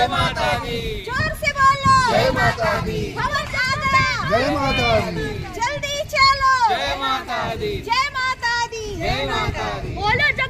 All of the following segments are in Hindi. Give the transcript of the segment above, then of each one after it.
जय माता दी ज़ोर से बोलो। जय माता दी खबर जय माता दी जल्दी चलो। जय माता दी जय माता दी जय माता दी बोलो जगदम्बे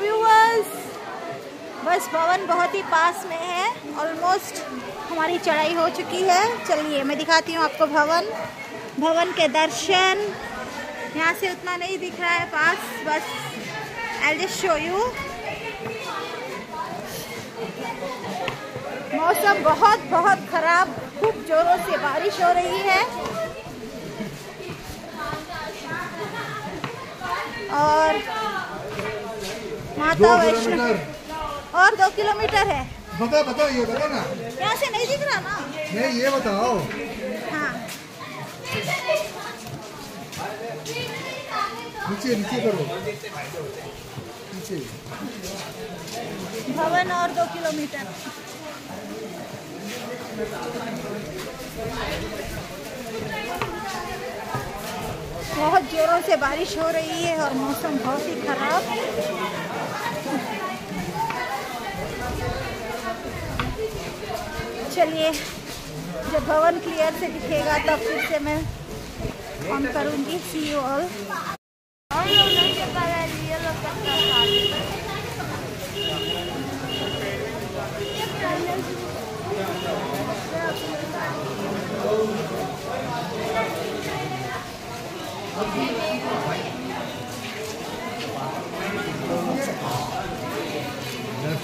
हेलो व्यूअर्स बस भवन बहुत ही पास में है ऑलमोस्ट हमारी चढ़ाई हो चुकी है। चलिए, मैं दिखाती हूँ आपको भवन। भवन के दर्शन, यहाँ से उतना नहीं दिख रहा है पास, बस आई जस्ट शो यू मौसम बहुत बहुत खराब, खूब जोरों से बारिश हो रही है। और माता वैष्णो और दो किलोमीटर है। बता बताओ ये बता ना। यहाँ से नहीं दिख रहा ना? नहीं ये बताओ। हाँ। नीचे नीचे करो। नीचे। भवन और दो किलोमीटर। बहुत जोरों से बारिश हो रही है और मौसम बहुत ही खराब। चलिए, जब भवन क्लियर से दिखेगा, तब फिर से मैं ऑन करूँगी। सी यू ऑल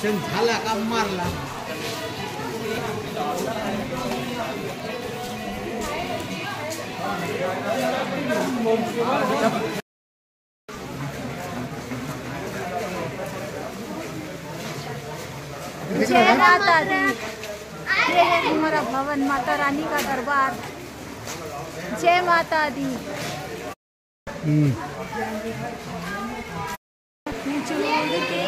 दर्शन झाला का मारला दिख जय है माता दी ये है हमारा भवन माता रानी का दरबार. जय माता दी. जोड़ के खड़ी हूँ तेरे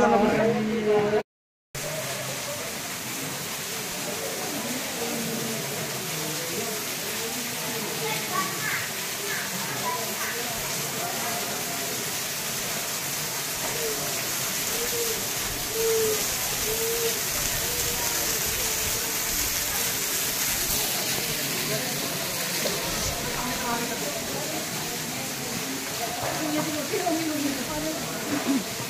Gracias. 最後に。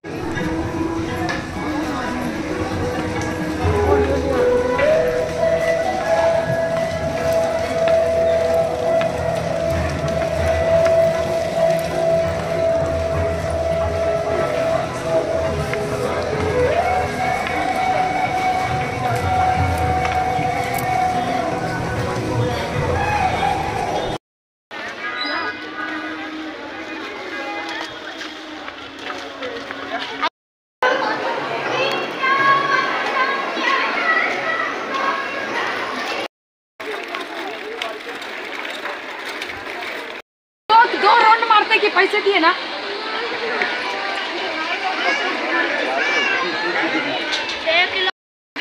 दो राउंड मारते कि पैसे दिए ना?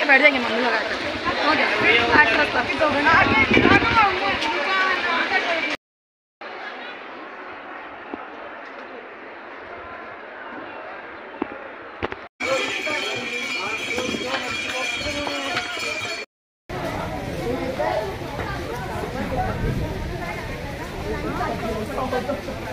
बैठ जाएँगे मम्मी लगा कर हो गया। आठ दस तक दो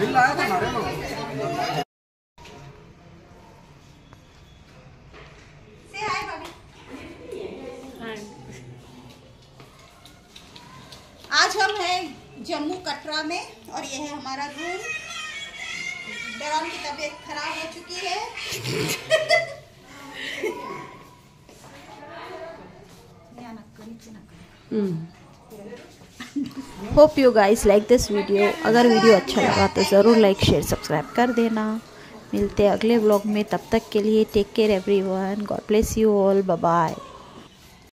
बिल आया था हमारे में आज हम हैं जम्मू कटरा में और यह है हमारा रूम। डराम की तबीयत खराब हो चुकी है। Hope you guys like this video अगर वीडियो अच्छा लगा तो ज़रूर लाइक शेयर सब्सक्राइब कर देना। मिलते हैं अगले ब्लॉग में। तब तक के लिए take care everyone god bless you all bye